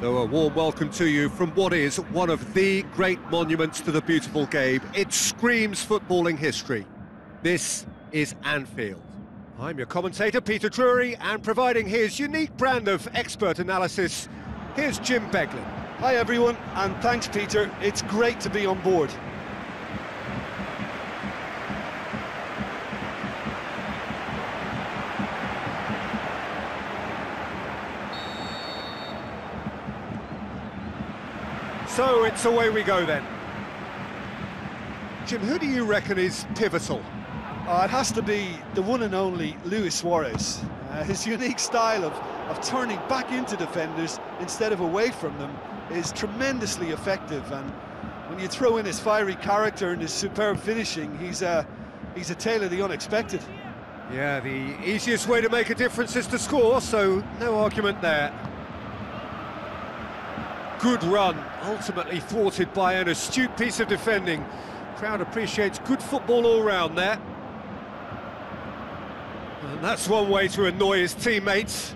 So a warm welcome to you from what is one of the great monuments to the beautiful game. It screams footballing history. This is Anfield. I'm your commentator, Peter Drury, and providing his unique brand of expert analysis, here's Jim Beglin. Hi everyone, and thanks Peter. It's great to be on board. So it's away we go then. Jim, who do you reckon is pivotal? Uh, it has to be the one and only Luis Suarez. Uh, his unique style of, of turning back into defenders instead of away from them is tremendously effective and when you throw in his fiery character and his superb finishing, he's a, he's a tale of the unexpected. Yeah, the easiest way to make a difference is to score, so no argument there. Good run, ultimately thwarted by an astute piece of defending. Crowd appreciates good football all round there. And that's one way to annoy his teammates.